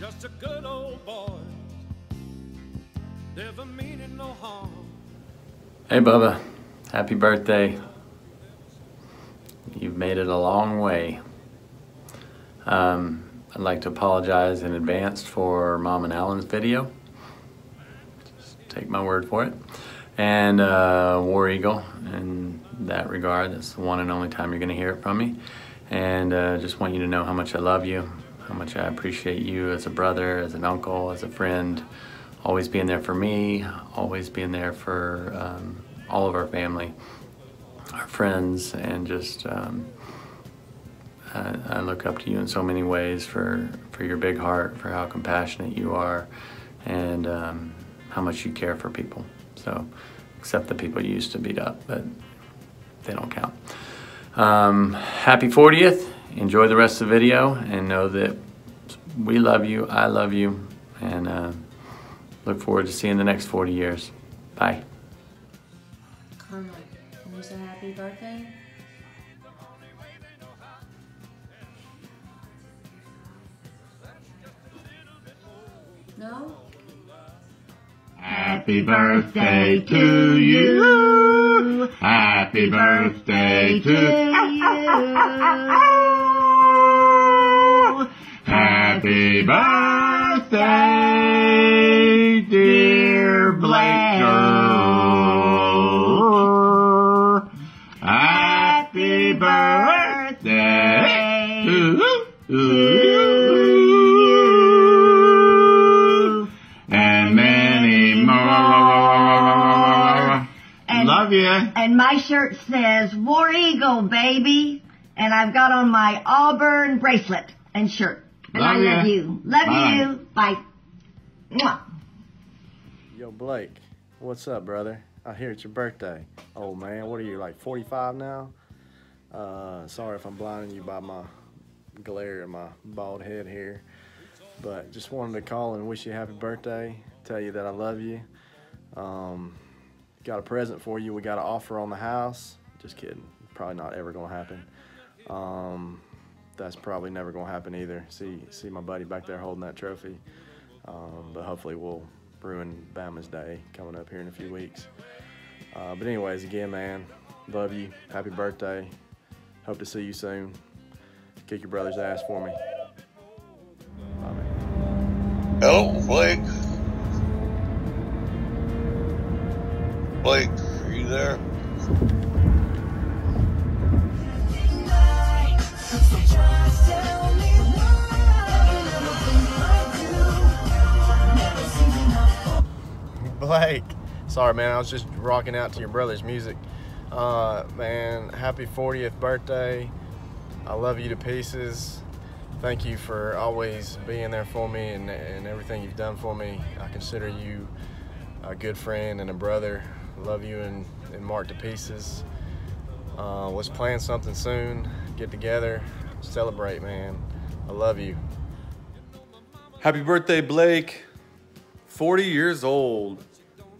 just a good old boy, never meaning no harm. Hey Bubba, happy birthday. You've made it a long way. Um, I'd like to apologize in advance for Mom and Alan's video. Just take my word for it. And uh, War Eagle, in that regard, that's the one and only time you're going to hear it from me. And uh, just want you to know how much I love you, how much I appreciate you as a brother, as an uncle, as a friend, always being there for me, always being there for um, all of our family, our friends, and just um, I, I look up to you in so many ways for, for your big heart, for how compassionate you are, and um, how much you care for people. So, except the people you used to beat up, but they don't count. Um, happy 40th. Enjoy the rest of the video and know that we love you, I love you, and uh, look forward to seeing the next 40 years. Bye. Conley, can you say happy birthday? No? Happy birthday to you. Happy birthday to you. Happy birthday, dear Blake. Happy birthday to you. And many more. And- Love you. And my shirt says War Eagle, baby. And I've got on my Auburn bracelet and shirt. And Love I love ya. you. Love Bye. you. Bye. Mwah. Yo, Blake, what's up, brother? I hear it's your birthday. Oh man, what are you like 45 now? Uh, sorry if I'm blinding you by my glare and my bald head here, but just wanted to call and wish you a happy birthday. Tell you that I love you. Um, got a present for you. We got an offer on the house. Just kidding. Probably not ever gonna happen. Um, that's probably never gonna happen either. See, see my buddy back there holding that trophy. Um, but hopefully we'll ruin Bama's day coming up here in a few weeks. Uh, but anyways, again, man, love you. Happy birthday. Hope to see you soon. Kick your brother's ass for me. Bye, man. Hello, Blake. Blake, are you there? Blake, sorry, man. I was just rocking out to your brother's music. Uh, man, happy 40th birthday. I love you to pieces. Thank you for always being there for me and, and everything you've done for me. I consider you a good friend and a brother. Love you and, and Mark to pieces. Uh, let's plan something soon. Get together, celebrate, man. I love you. Happy birthday, Blake. 40 years old.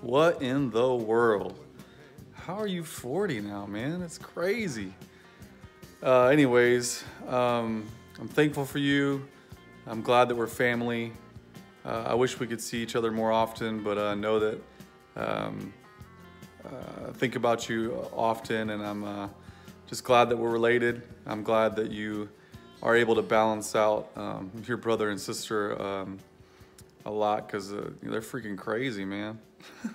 What in the world? How are you 40 now, man? It's crazy. Uh, anyways, um, I'm thankful for you. I'm glad that we're family. Uh, I wish we could see each other more often, but I know that um, uh, think about you often, and I'm uh, just glad that we're related. I'm glad that you are able to balance out um, your brother and sister um, a lot because uh, they're freaking crazy, man.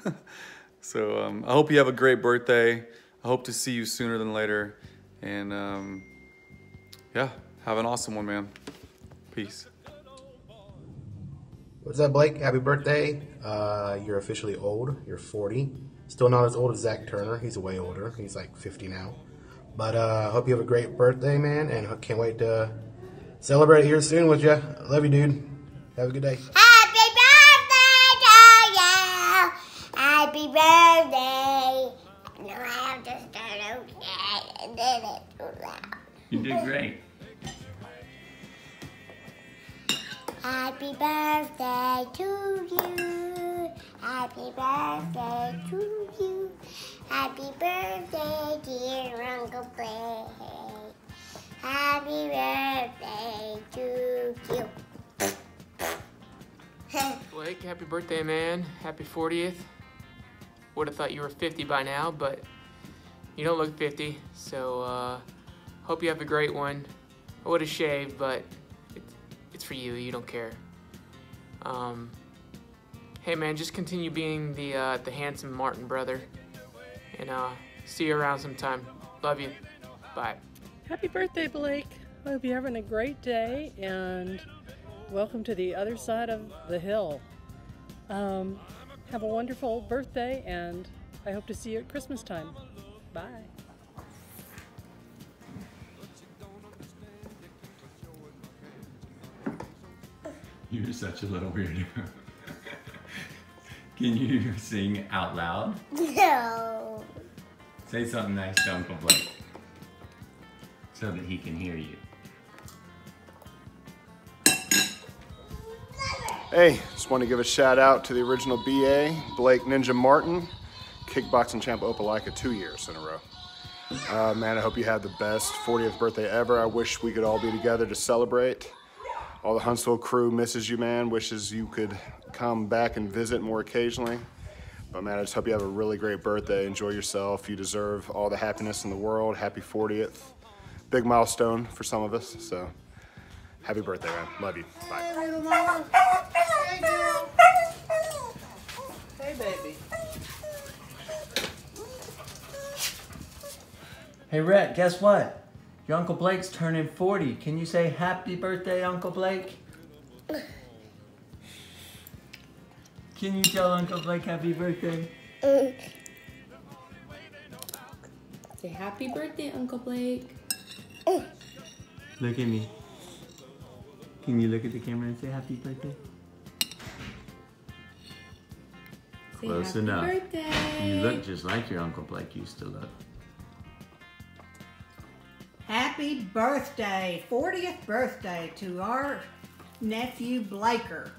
so um, I hope you have a great birthday. I hope to see you sooner than later, and um, yeah, have an awesome one, man. Peace. What's up, Blake? Happy birthday. Uh, you're officially old. You're 40. Still not as old as Zach Turner. He's way older. He's like 50 now. But uh, hope you have a great birthday, man, and can't wait to celebrate here soon with you. Love you, dude. Have a good day. Happy birthday. No, I have to start okay and then it's too loud. You did great. Happy birthday to you. Happy birthday to you. Happy birthday, dear Uncle Blake. Happy birthday to you. Blake, happy birthday, man. Happy 40th. Would have thought you were 50 by now, but you don't look 50. So, uh, hope you have a great one. I would have shaved, but it's, it's for you. You don't care. Um, hey, man, just continue being the uh, the handsome Martin brother, and uh, see you around sometime. Love you. Bye. Happy birthday, Blake. I hope you're having a great day and welcome to the other side of the hill. Um, have a wonderful birthday and I hope to see you at Christmas time. Bye. You're such a little weirdo. Can you sing out loud? No. Say something nice to Uncle Blake so that he can hear you. Hey, just want to give a shout out to the original BA, Blake Ninja Martin, kickboxing champ Opelika two years in a row. Uh, man, I hope you had the best 40th birthday ever. I wish we could all be together to celebrate. All the Huntsville crew misses you, man. Wishes you could come back and visit more occasionally. But man, I just hope you have a really great birthday. Enjoy yourself. You deserve all the happiness in the world. Happy 40th. Big milestone for some of us. So happy birthday, man. Love you. Bye. Hey, baby. Hey, Rhett, guess what? Your Uncle Blake's turning 40. Can you say happy birthday, Uncle Blake? Can you tell Uncle Blake happy birthday? Say happy birthday, Uncle Blake. Look at me. Can you look at the camera and say happy birthday? Say Close happy enough. birthday. You look just like your Uncle Blake used to look. Happy birthday, 40th birthday to our nephew Blaker.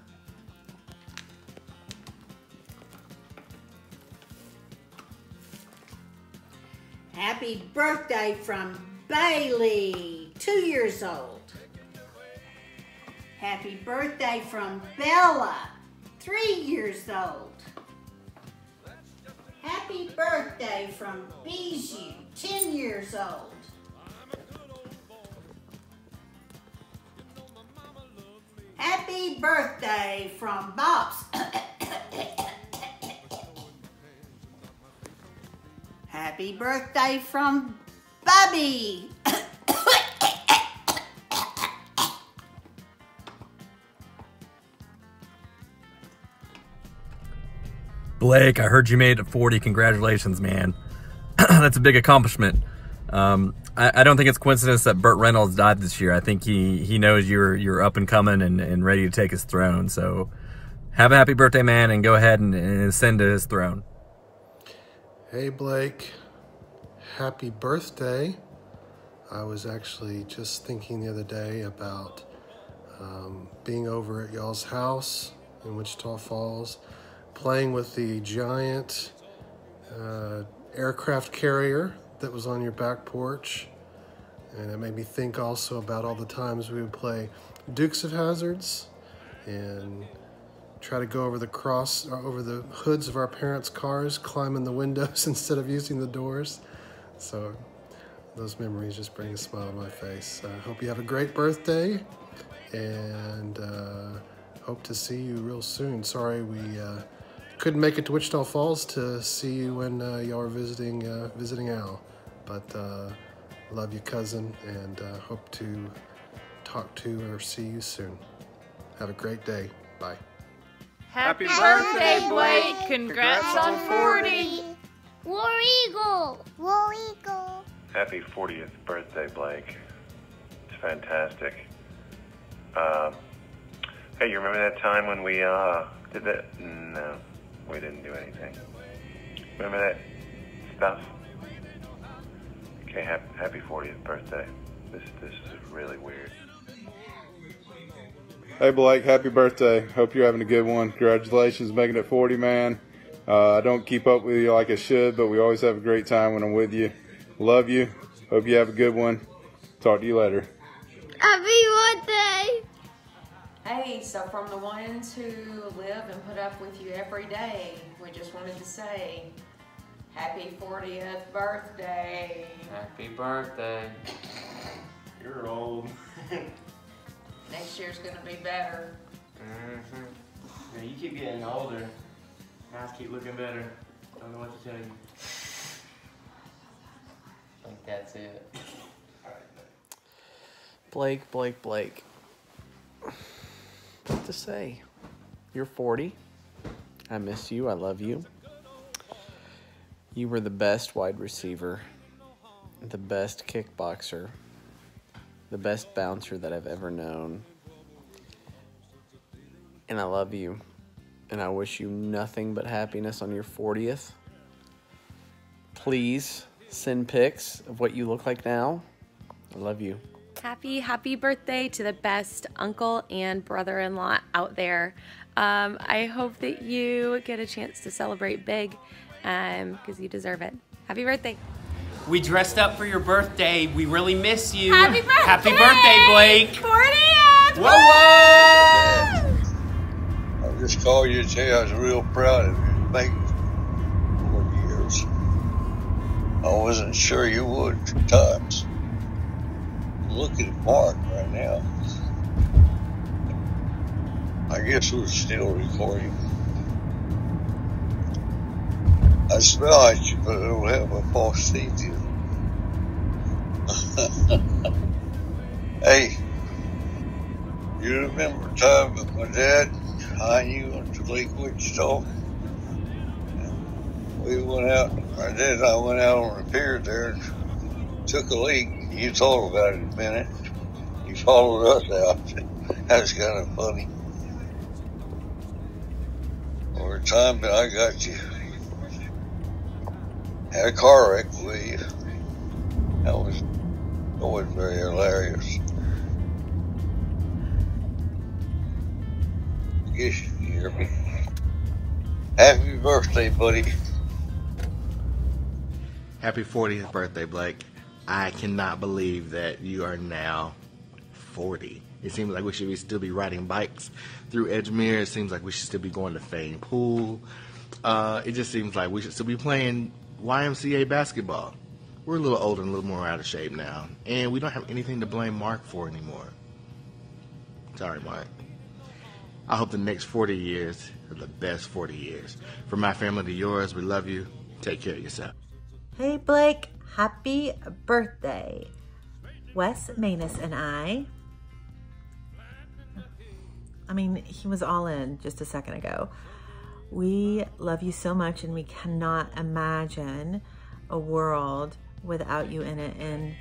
Happy birthday from Bailey, two years old. Happy birthday from Bella, three years old. Happy birthday from Bijou, 10 years old. Happy birthday from Bobs. Happy birthday from Bubby. Blake, I heard you made it to 40. Congratulations, man. That's a big accomplishment. Um, I, I, don't think it's coincidence that Burt Reynolds died this year. I think he, he knows you're you're up and coming and, and ready to take his throne. So have a happy birthday, man, and go ahead and, and ascend to his throne. Hey, Blake. Happy birthday. I was actually just thinking the other day about um, being over at y'all's house in Wichita Falls, playing with the giant uh, aircraft carrier that was on your back porch. And it made me think also about all the times we would play Dukes of Hazards and try to go over the cross, or over the hoods of our parents' cars, climbing the windows instead of using the doors. So those memories just bring a smile to my face. I uh, hope you have a great birthday and uh, hope to see you real soon. Sorry we uh, couldn't make it to Wichita Falls to see you when uh, y'all are visiting, uh, visiting Al. But uh, love you, cousin, and hope to talk to or see you soon. Have a great day. Bye. Happy, birthday, Blake. Congrats, Congrats on 40. War Eagle. War Eagle. Happy 40th birthday, Blake. It's fantastic. Um, hey, you remember that time when we uh, did that? No, we didn't do anything. Remember that stuff? Okay, happy, happy 40th birthday. This this is really weird. Hey Blake, happy birthday. Hope you're having a good one. Congratulations making it 40, man. Uh, I don't keep up with you like I should, but we always have a great time when I'm with you. Love you. Hope you have a good one. Talk to you later. Happy birthday. Hey, so from the ones who live and put up with you every day, we just wanted to say happy 40th birthday. Happy birthday. You're old. Next year's gonna be better. Mm-hmm. Yeah, you keep getting older. Eyes keep looking better. I Don't know what to tell you. I think that's it. Blake, Blake, Blake. What to say? You're 40. I miss you. I love you. You were the best wide receiver, the best kickboxer, the best bouncer that I've ever known. And I love you. And I wish you nothing but happiness on your 40th. Please send pics of what you look like now. I love you. Happy, happy birthday to the best uncle and brother in law out there. Um, I hope that you get a chance to celebrate big because you deserve it. Happy birthday. We dressed up for your birthday. We really miss you. Happy birthday! Happy birthday, Blake. 40th! Whoa, whoa! I just called you to tell you I was real proud of you. Making four years. I wasn't sure you would at times. Look at Mark right now. I guess we're still recording. I smell at you, but I don't have my false teeth hey, you remember the time that my dad, I you went to Lake Wichita? We went out, my dad and I went out on the pier there and took a leak. You told about it a minute. You followed us out. that was kind of funny. The time that I got you, had a car wreck with you. That was always very hilarious. I guess you can hear me. Happy birthday, buddy. Happy 40th birthday, Blake. I cannot believe that you are now 40. It seems like we should be, still be riding bikes through Edgemere. It seems like we should still be going to Fane Pool. Uh, it just seems like we should still be playing YMCA basketball. We're a little older and a little more out of shape now. And we don't have anything to blame Mark for anymore. Sorry, Mark. I hope the next 40 years are the best 40 years. From my family to yours, we love you. Take care of yourself. Hey Blake, happy birthday. Wes Manus and I. I mean, he was all in just a second ago. We love you so much and we cannot imagine a world without you in it. And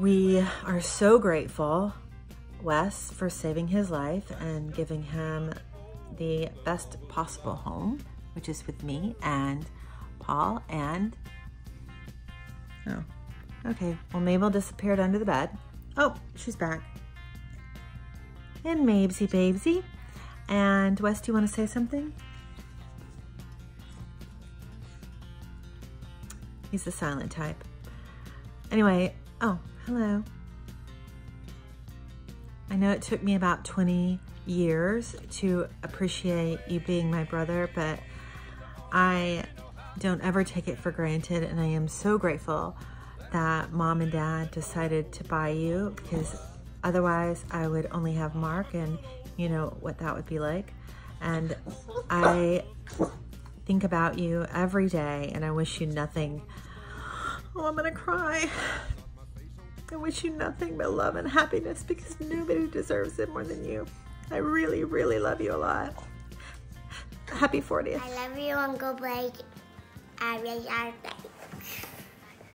we are so grateful, Wes, for saving his life and giving him the best possible home, which is with me and Paul and oh. Okay well Mabel disappeared under the bed. Oh she's back. And Mabesy Babesy. And Wes do you want to say something? He's the silent type. Anyway oh hello. I know it took me about 20 years to appreciate you being my brother but I don't ever take it for granted and I am so grateful that mom and dad decided to buy you because otherwise I would only have Mark and you know what that would be like. And I think about you every day and I wish you nothing. Oh I'm gonna cry. I wish you nothing but love and happiness because nobody deserves it more than you. I really really love you a lot. Happy 40th I love you, Uncle Blake. I really are great.